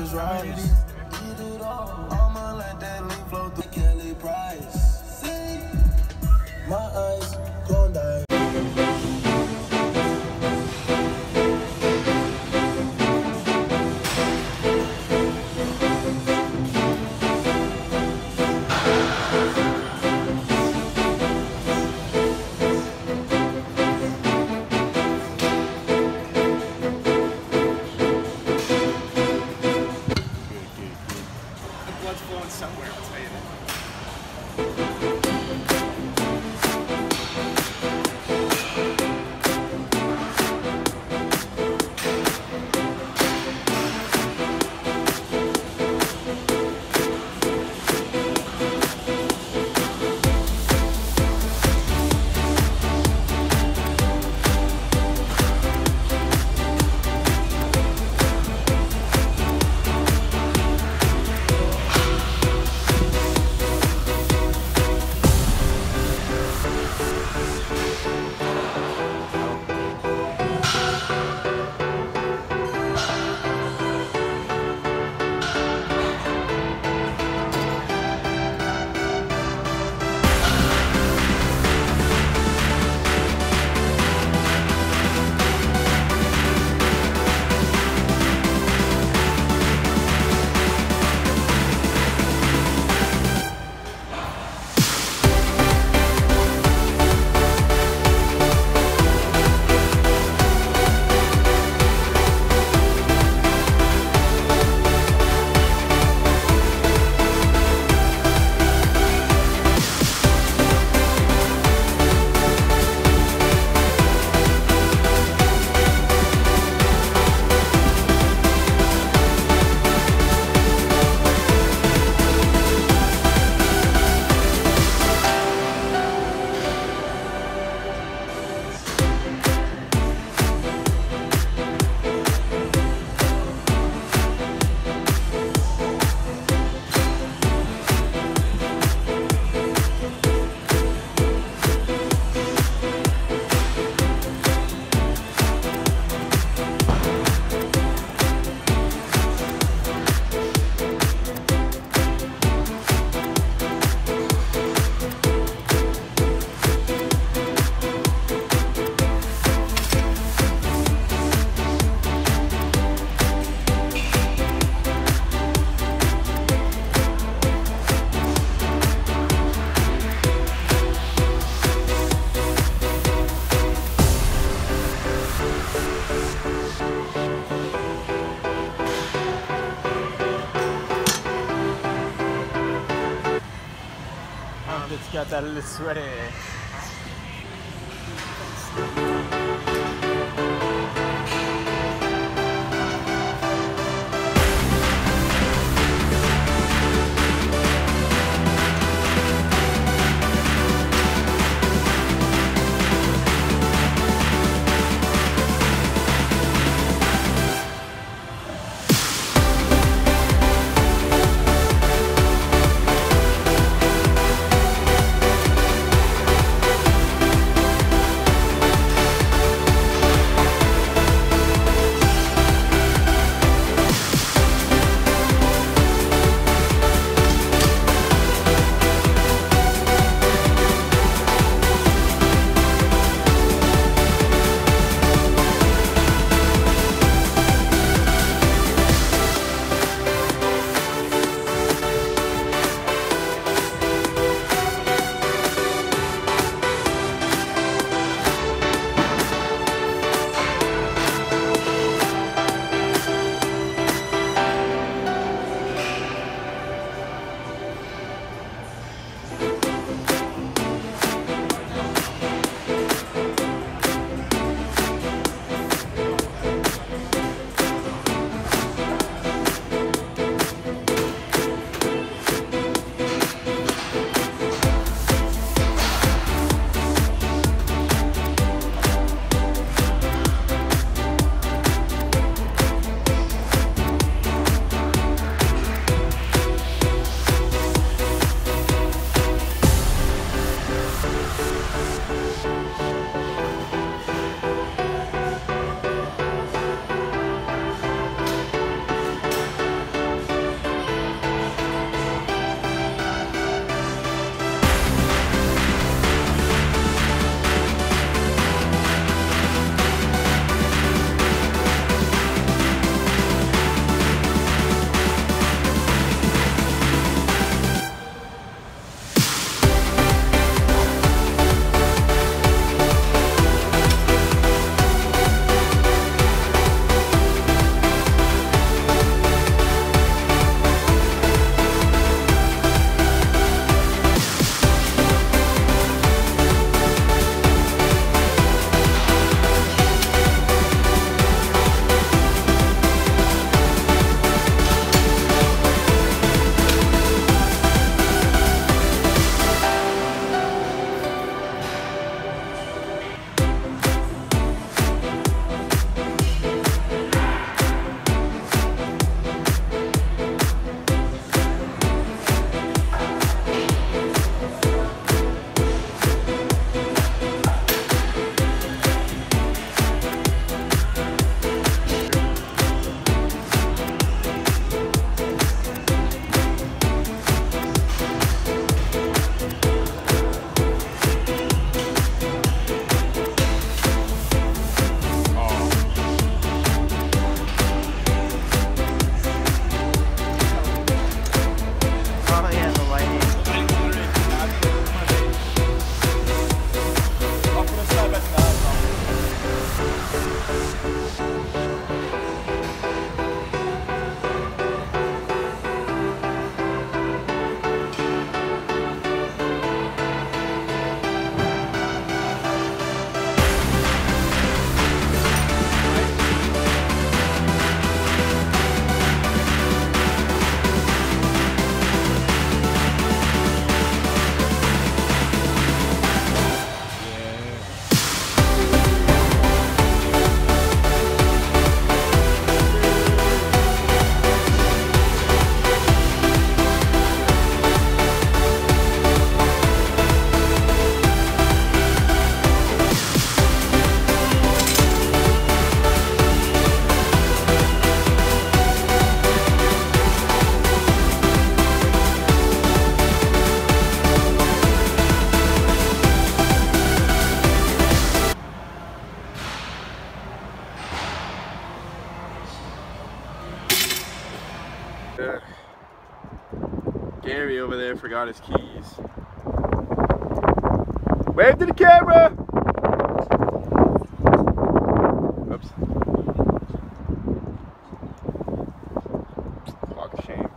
just rise. I'ma let that lean flow through Kelly Price. See, my eyes blood's flowing somewhere, I'll tell you that. Anche schiattare le suore. Gary over there forgot his keys. Wave to the camera! Oops. Of shame.